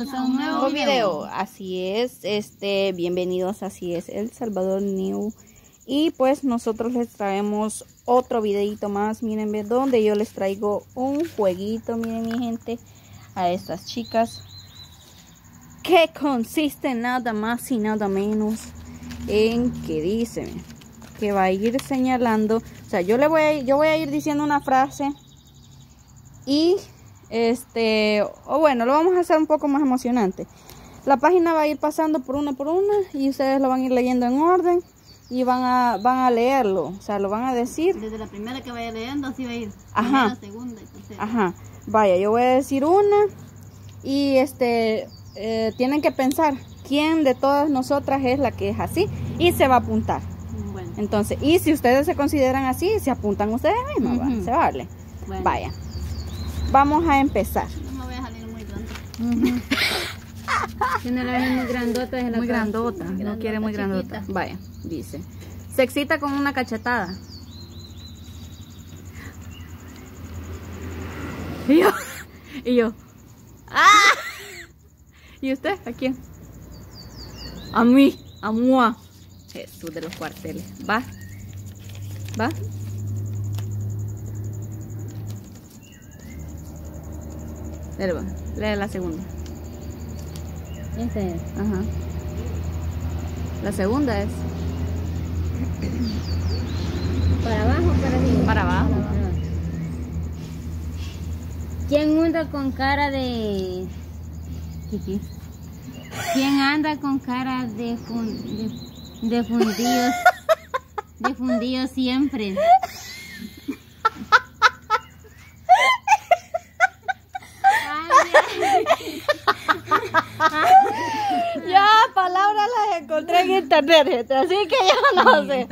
un nuevo video. Así es, este, bienvenidos, así es, El Salvador New. Y pues nosotros les traemos otro videito más, miren, donde yo les traigo un jueguito, miren mi gente, a estas chicas. Que consiste nada más y nada menos en que dicen que va a ir señalando, o sea, yo le voy a, yo voy a ir diciendo una frase y este, o bueno, lo vamos a hacer un poco más emocionante. La página va a ir pasando por una por una y ustedes lo van a ir leyendo en orden y van a, van a leerlo, o sea, lo van a decir. Desde la primera que vaya leyendo, así va a ir. Ajá. segunda y tercera. Ajá. Vaya, yo voy a decir una y este, eh, tienen que pensar quién de todas nosotras es la que es así y se va a apuntar. Bueno. Entonces, y si ustedes se consideran así, se apuntan ustedes mismos, ¿va? Ujú. se vale. Bueno. Vaya. Vamos a empezar. No me voy a salir muy grande. Tiene la muy grandota desde la Muy grandota, no quiere muy grandota. chiquita. Vaya, dice. Se excita con una cachetada. Y yo, y yo, ¡ah! ¿Y usted? ¿A quién? A mí, a Mua. Jesús de los cuarteles. ¿Va? ¿Va? Va. Lee la segunda. Este es. Ajá. La segunda es ¿Para abajo o para arriba? para abajo. ¿Quién anda con cara de... ¿Quién anda con cara de, fun- de, de fundidos? De fundidos siempre. Ya, palabras las encontré en internet, gente, así que yo no sé.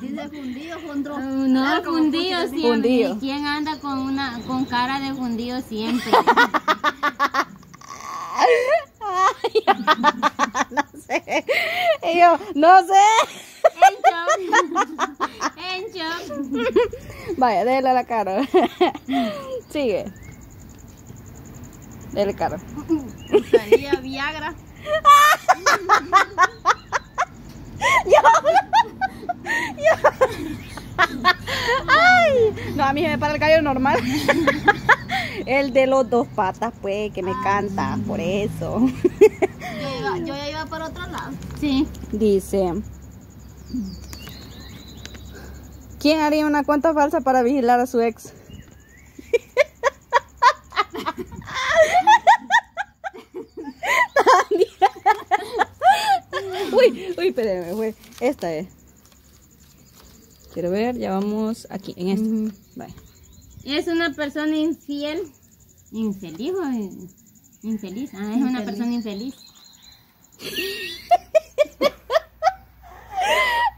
Dice fundido, fondro. No, fundido siempre. Fundido. ¿Quién anda con una con cara de fundido siempre? No sé. Y yo, no sé. En shock. En shock. Vaya, déle la cara. Sigue. Dele cara. Usaría Viagra. Ay, no, a mí se me para el gallo normal. El de los dos patas, pues, que me canta, por eso. Yo, iba, yo ya iba para otro lado. Sí. Dice, ¿quién haría una cuenta falsa para vigilar a su ex? Espérenme, güey. Esta es. Quiero ver, ya vamos aquí, en esta. Vaya. Es una persona infiel. ¿Infeliz o in- infeliz? Ah, es una persona infeliz.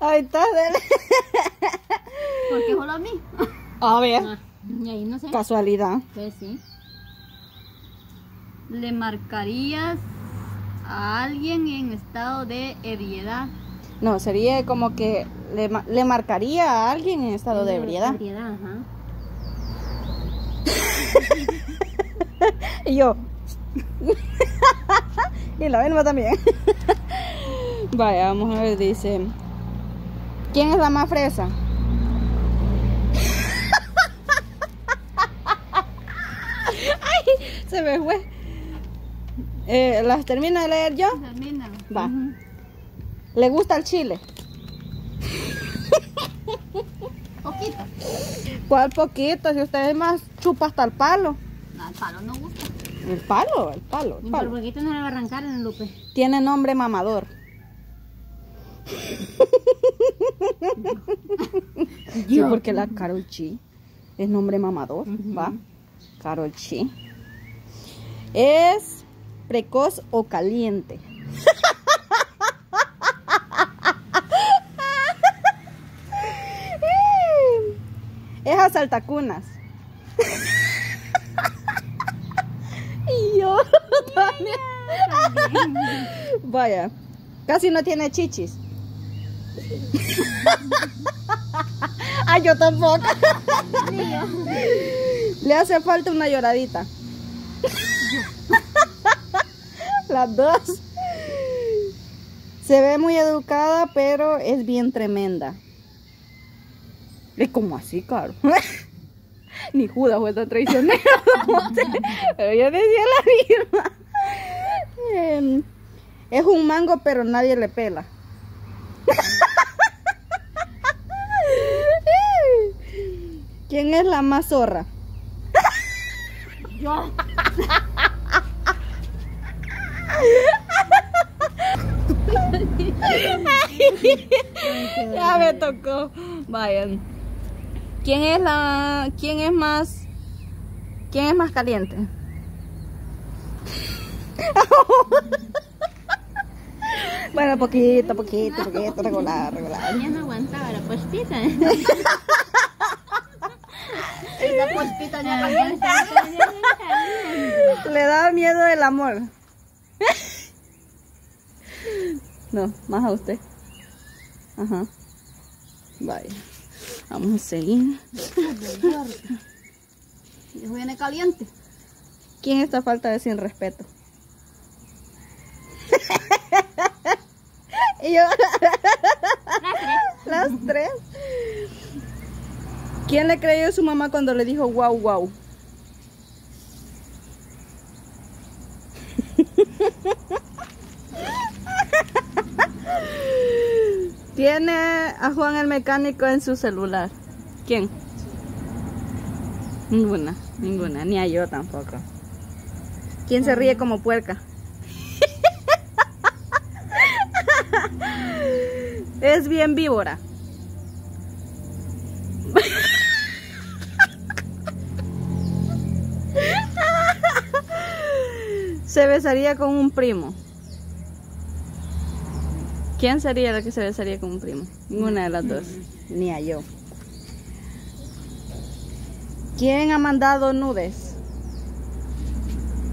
Ahí está, dale. Porque solo a mí. A ver, Ah, y ahí no sé. casualidad. Pues sí. ¿Le marcarías a alguien en estado de ebriedad? No, sería como que le, le marcaría a alguien en estado de ebriedad. Ebriedad, ajá. Y yo. y la Belma también. Vaya, vamos a ver, dice. ¿Quién es la más fresa? Ay, se me fue. Eh, ¿Las termino de leer yo? Termínalo. Va. ¿Le gusta el chile? Poquito. ¿Cuál poquito? Si usted es más chupa hasta el palo. No, el palo no gusta. El palo, el palo, el Y palo. poquito no le va a arrancar en Lupe. Tiene nombre mamador. Sí, porque la Carol Chi es nombre mamador, ¿va? Carol Chi. Es precoz o caliente. Es asaltacunas. y yo también. Vaya, casi no tiene chichis. Ay, yo tampoco. Le hace falta una lloradita. Las dos. Se ve muy educada, pero es bien tremenda. Es como así, caro. Ni Judas fue tan traicionero. pero yo decía la misma. Em, es un mango, pero nadie le pela. ¿Quién es la más zorra? Yo. ya me tocó. Vayan. ¿Quién es la quién es más quién es más caliente? bueno, poquito, poquito, poquito, regular, regular. Ya no aguantaba la puestita. Esa puestita ya Le da miedo el amor. No, más a usted. Ajá. Vaya. Vamos a seguir. Dios viene caliente. ¿Quién esta falta de sin respeto? y yo. Las tres. ¿Quién le creyó a su mamá cuando le dijo wow, wow? Tiene a Juan el mecánico en su celular. ¿Quién? Ninguna, ninguna, ni a yo tampoco. ¿Quién se ríe como puerca? es bien víbora. se besaría con un primo. ¿Quién sería la que se besaría con un primo? Ninguna de las dos. Ni a yo. ¿Quién ha mandado nudes?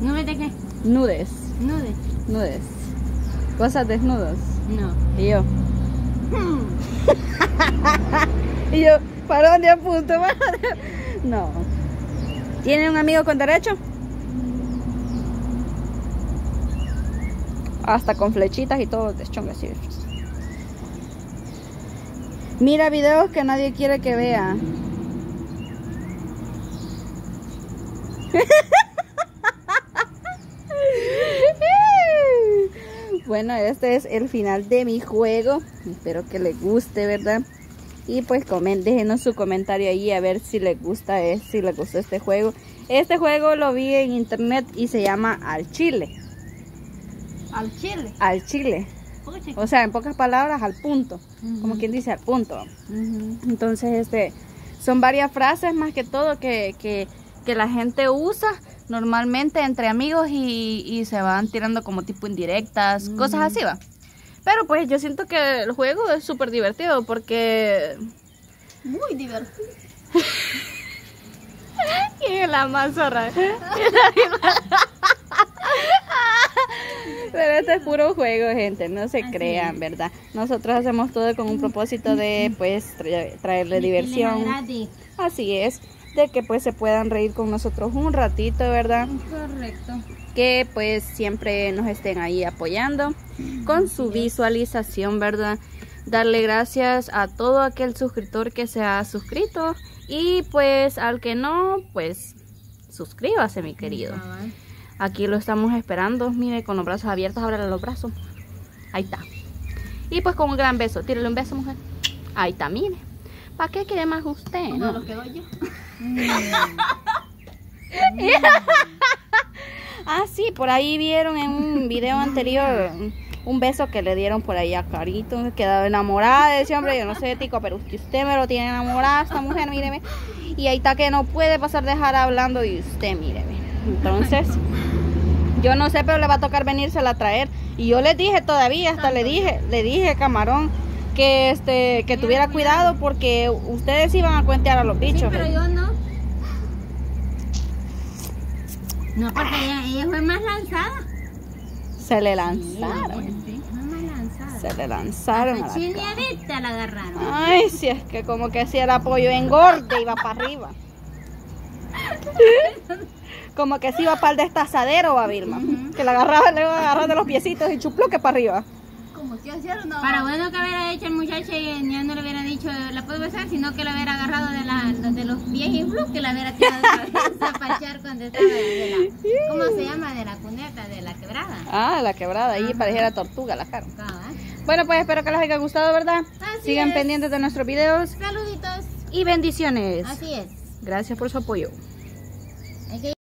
¿Nube de qué? Nudes. Nude. Nudes. Cosas desnudas. No. Y yo. y yo, ¿para dónde apunto? no. ¿Tiene un amigo con derecho? Hasta con flechitas y todo de y Mira videos que nadie quiere que vea. Bueno, este es el final de mi juego. Espero que les guste, ¿verdad? Y pues comen, déjenos su comentario ahí a ver si les gusta, es, si les gustó este juego. Este juego lo vi en internet y se llama Al Chile. Al chile. Al Chile. O sea, en pocas palabras, al punto. Como quien dice, al punto. Entonces, este, son varias frases más que todo que, que, que la gente usa normalmente entre amigos y, y se van tirando como tipo indirectas, cosas así va. Pero pues yo siento que el juego es súper divertido porque... Muy divertido. ¿Quién es la más es puro juego, gente, no se Así crean, es. ¿verdad? Nosotros hacemos todo con un propósito de, pues, tra- traerle Y diversión. Así es, de que pues se puedan reír con nosotros un ratito, ¿verdad? Correcto. Que pues siempre nos estén ahí apoyando con su visualización, ¿verdad? Darle gracias a todo aquel suscriptor que se ha suscrito y pues al que no, pues suscríbase, mi querido. Aquí lo estamos esperando, mire, con los brazos abiertos, ábrele los brazos. Ahí está. Y pues con un gran beso, tírale un beso, mujer. Ahí está, mire. ¿Para qué quiere más usted? No, no? lo que doy yo. Ah, sí, por ahí vieron en un video anterior un beso que le dieron por ahí a Carito, quedó enamorada de ese hombre, yo no sé, tico, pero usted me lo tiene enamorada, esta mujer, míreme. Y ahí está que no puede pasar dejar hablando de usted, míreme. Entonces, yo no sé, pero le va a tocar venírsela a traer. Y yo le dije todavía, hasta le dije, le dije, camarón, que este, que tuviera cuidado porque ustedes iban a cuentear a los Sí, bichos. pero yo no. No, porque ella, ella fue más lanzada. Se le Sí, lanzaron. sí, fue más lanzada. Se le lanzaron a la la agarraron. Ay, si es que como que si el apoyo engorde y va para arriba. Como que se iba para el destazadero, va Vilma. Que la agarraba, le iba a agarrar de los piecitos y chupluque para arriba. Como que hicieron no. Para bueno que hubiera hecho el muchacho y ya no le hubiera dicho la puedo besar, sino que la hubiera agarrado de, la, de los pies y ¡flup! que la hubiera tirado pachar cuando estaba de la, ¿cómo se llama? De la cuneta, de la quebrada. Ah, la quebrada, ahí pareciera tortuga la cara. Bueno, pues espero que les haya gustado, ¿verdad? Así Sigan es. pendientes de nuestros videos Saluditos. y bendiciones. Así es. Gracias por su apoyo. Que